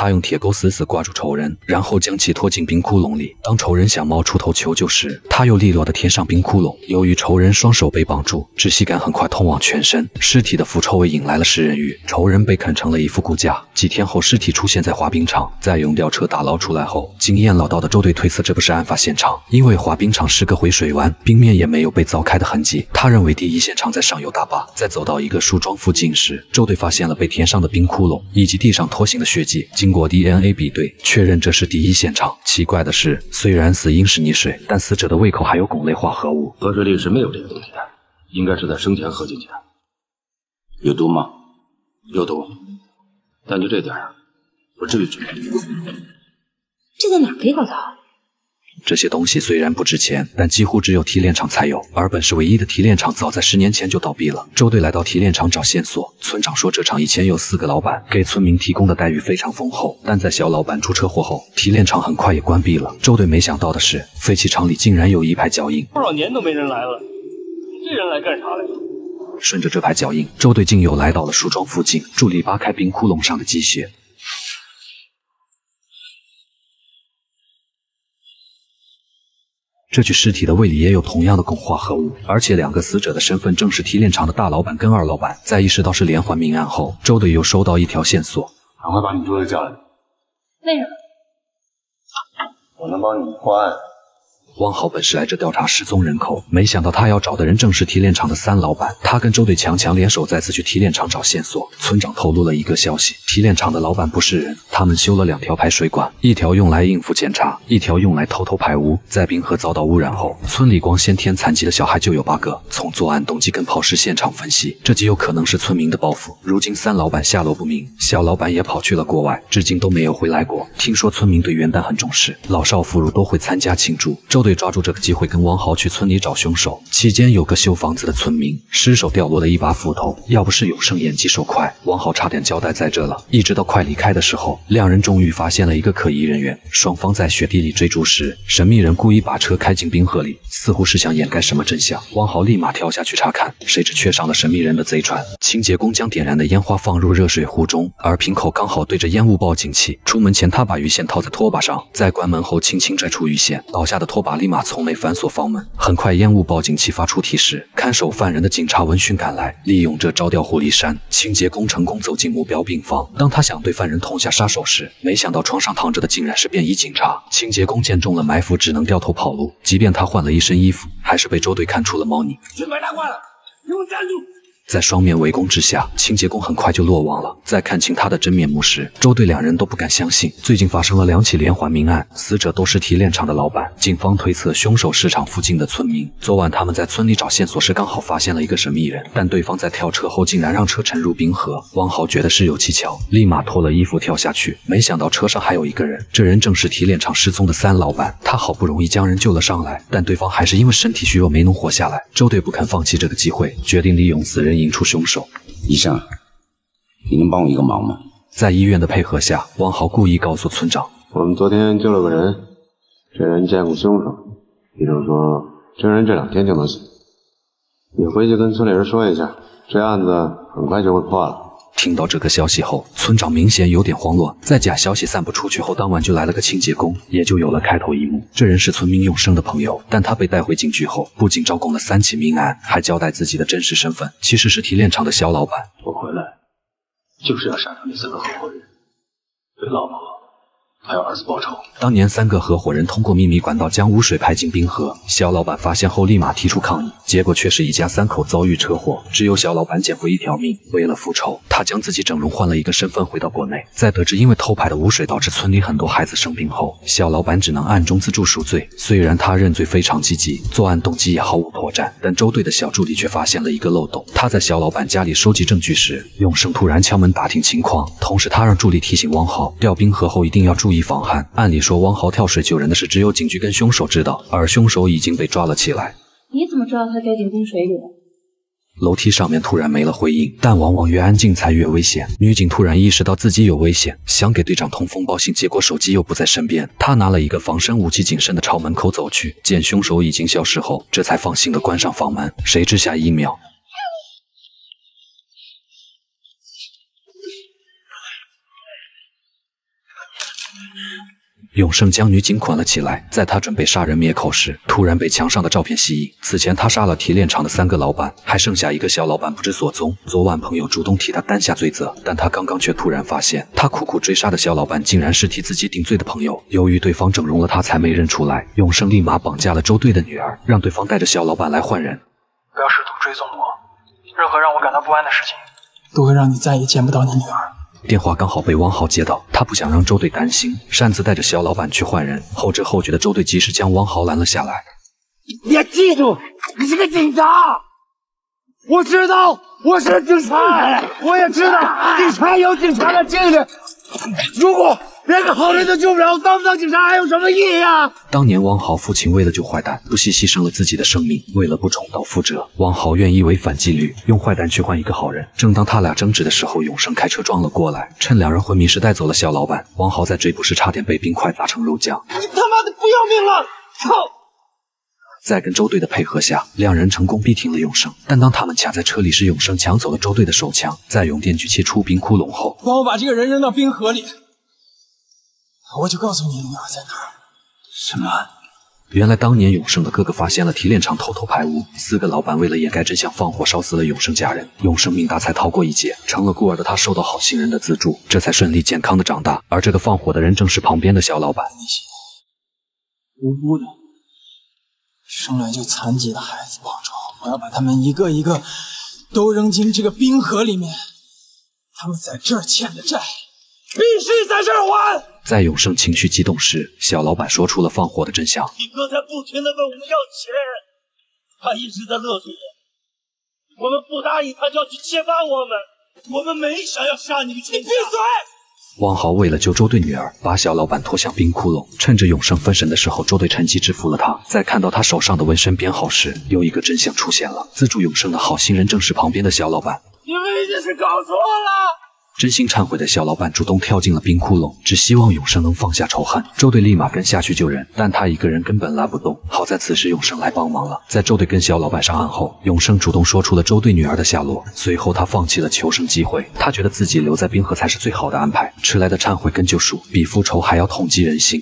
他用铁钩死死挂住仇人，然后将其拖进冰窟窿里。当仇人想冒出头求救时，他又利落的贴上冰窟窿。由于仇人双手被绑住，窒息感很快通往全身。尸体的腐臭味引来了食人鱼，仇人被啃成了一副骨架。几天后，尸体出现在滑冰场，在用吊车打捞出来后，经验老道的周队推测这不是案发现场，因为滑冰场是个回水湾，冰面也没有被凿开的痕迹。他认为第一现场在上游大坝。在走到一个树桩附近时，周队发现了被填上的冰窟窿以及地上拖行的血迹。经过 DNA 比对，确认这是第一现场。奇怪的是，虽然死因是溺水，但死者的胃口还有汞类化合物。河水里是没有这个东西的，应该是在生前喝进去的。有毒吗？有毒，但就这点儿，不至于致命。这在哪儿可以搞到？这些东西虽然不值钱，但几乎只有提炼厂才有，而本市唯一的提炼厂早在十年前就倒闭了。周队来到提炼厂找线索，村长说这厂以前有四个老板，给村民提供的待遇非常丰厚。但在小老板出车祸后，提炼厂很快也关闭了。周队没想到的是，废弃厂里竟然有一排脚印，多少年都没人来了，这人来干啥来了？顺着这排脚印，周队竟又来到了树桩附近，助力扒开冰窟窿上的积雪。这具尸体的胃里也有同样的汞化合物，而且两个死者的身份正是提炼厂的大老板跟二老板。在意识到是连环命案后，周队又收到一条线索，赶快把你周队叫来。为什么？我能帮你破案。汪豪本是来这调查失踪人口，没想到他要找的人正是提炼厂的三老板。他跟周队强强联手，再次去提炼厂找线索。村长透露了一个消息：提炼厂的老板不是人，他们修了两条排水管，一条用来应付检查，一条用来偷偷排污。在冰河遭到污染后，村里光先天残疾的小孩就有八个。从作案动机跟抛尸现场分析，这极有可能是村民的报复。如今三老板下落不明，小老板也跑去了国外，至今都没有回来过。听说村民对元旦很重视，老少妇孺都会参加庆祝。周队抓住这个机会，跟汪豪去村里找凶手。期间有个修房子的村民失手掉落了一把斧头，要不是永胜眼疾手快，汪豪差点交代在这了。一直到快离开的时候，两人终于发现了一个可疑人员。双方在雪地里追逐时，神秘人故意把车开进冰河里，似乎是想掩盖什么真相。汪豪立马跳下去查看，谁知却上了神秘人的贼船。清洁工将点燃的烟花放入热水壶中，而瓶口刚好对着烟雾报警器。出门前，他把鱼线套在拖把上，在关门后轻轻拽出鱼线，倒下的拖把立马从内反锁房门。很快，烟雾报警器发出提示，看守犯人的警察闻讯赶来，利用这招调虎离山。清洁工成功走进目标病房。当他想对犯人捅下杀手时，没想到床上躺着的竟然是便衣警察。清洁工见中了埋伏，只能掉头跑路。即便他换了一身衣服，还是被周队看出了猫腻。先别打惯了，给我站住！在双面围攻之下，清洁工很快就落网了。在看清他的真面目时，周队两人都不敢相信。最近发生了两起连环命案，死者都是提炼厂的老板。警方推测凶手是厂附近的村民。昨晚他们在村里找线索时，刚好发现了一个神秘人，但对方在跳车后竟然让车沉入冰河。汪豪觉得事有蹊跷，立马脱了衣服跳下去，没想到车上还有一个人，这人正是提炼厂失踪的三老板。他好不容易将人救了上来，但对方还是因为身体虚弱没能活下来。周队不肯放弃这个机会，决定利用死人引出凶手。医生，你能帮我一个忙吗？在医院的配合下，汪豪故意告诉村长，我们昨天救了个人，这人见过凶手，医生说这人这两天就能醒。你回去跟村里人说一下，这案子很快就会破了。听到这个消息后，村长明显有点慌乱。在假消息散布出去后，当晚就来了个清洁工，也就有了开头一幕。这人是村民永生的朋友，但他被带回警局后，不仅招供了三起命案，还交代自己的真实身份，其实是提炼厂的肖老板。我回来就是要杀他们三个合伙人，对老吗还有儿子报仇。当年三个合伙人通过秘密管道将污水排进冰河，小老板发现后立马提出抗议，结果却是一家三口遭遇车祸，只有小老板捡回一条命。为了复仇，他将自己整容换了一个身份回到国内。在得知因为偷排的污水导致村里很多孩子生病后，小老板只能暗中自助赎罪。虽然他认罪非常积极，作案动机也毫无破绽，但周队的小助理却发现了一个漏洞。他在小老板家里收集证据时，永生突然敲门打听情况，同时他让助理提醒汪豪，掉冰河后一定要注意防寒。按理说，汪豪跳水救人的事只有警局跟凶手知道，而凶手已经被抓了起来。你怎么知道他掉进冰水里了？楼梯上面突然没了回应，但往往越安静才越危险。女警突然意识到自己有危险，想给队长通风报信，结果手机又不在身边。她拿了一个防身武器，谨慎地朝门口走去，见凶手已经消失后，这才放心地关上房门。谁知下一秒，永生将女警捆了起来，在他准备杀人灭口时，突然被墙上的照片吸引。此前他杀了提炼厂的三个老板，还剩下一个小老板不知所踪。昨晚朋友主动替他担下罪责，但他刚刚却突然发现，他苦苦追杀的小老板竟然是替自己顶罪的朋友。由于对方整容了，他才没认出来。永生立马绑架了周队的女儿，让对方带着小老板来换人。不要试图追踪我，任何让我感到不安的事情，都会让你再也见不到你女儿。电话刚好被汪豪接到，他不想让周队担心，擅自带着小老板去换人。后知后觉的周队及时将汪豪拦了下来。你要记住，你是个警察。我知道我是警察，我也知道警察有警察的纪律。如果连个好人都救不了，当不当警察还有什么意义啊？当年汪豪父亲为了救坏蛋，不惜牺牲了自己的生命，为了不重蹈覆辙，汪豪愿意违反纪律，用坏蛋去换一个好人。正当他俩争执的时候，永生开车撞了过来，趁两人昏迷时带走了小老板。汪豪在追捕时差点被冰块砸成肉酱。你他妈的不要命了！操！在跟周队的配合下，两人成功逼停了永生。但当他们卡在车里时，永生抢走了周队的手枪，在用电锯切出冰窟窿后，帮我把这个人扔到冰河里。我就告诉你女儿在哪儿。什么？原来当年永生的哥哥发现了提炼厂偷偷排污，四个老板为了掩盖真相，放火烧死了永生家人。永生命大才逃过一劫，成了孤儿的他受到好心人的资助，这才顺利健康的长大。而这个放火的人正是旁边的小老板。那些无辜的、生来就残疾的孩子报仇，我要把他们一个一个都扔进这个冰河里面。他们在这儿欠的债。必须在这儿还！在永生情绪激动时，小老板说出了放火的真相。你哥在不停的问我们要钱，他一直在勒索我，我们不答应他就要去揭发我们。我们没想要杀你们全家。你闭嘴！汪豪为了救周队女儿，把小老板拖向冰窟窿，趁着永生分神的时候，周队趁机制服了他。在看到他手上的纹身编号时，又一个真相出现了：资助永生的好心人正是旁边的小老板。你们一定是搞错了。真心忏悔的小老板主动跳进了冰窟窿，只希望永生能放下仇恨。周队立马跟下去救人，但他一个人根本拉不动。好在此时永生来帮忙了。在周队跟小老板上岸后，永生主动说出了周队女儿的下落。随后他放弃了求生机会，他觉得自己留在冰河才是最好的安排。迟来的忏悔跟救赎，比复仇还要痛击人心。